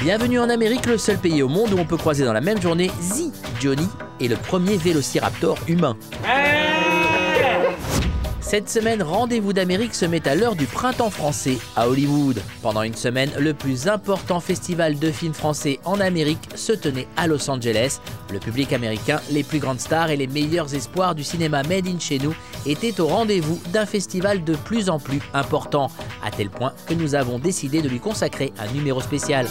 Bienvenue en Amérique, le seul pays au monde où on peut croiser dans la même journée Z Johnny et le premier vélociraptor humain. Cette semaine, Rendez-vous d'Amérique se met à l'heure du printemps français à Hollywood. Pendant une semaine, le plus important festival de films français en Amérique se tenait à Los Angeles. Le public américain, les plus grandes stars et les meilleurs espoirs du cinéma made in chez nous étaient au rendez-vous d'un festival de plus en plus important, à tel point que nous avons décidé de lui consacrer un numéro spécial.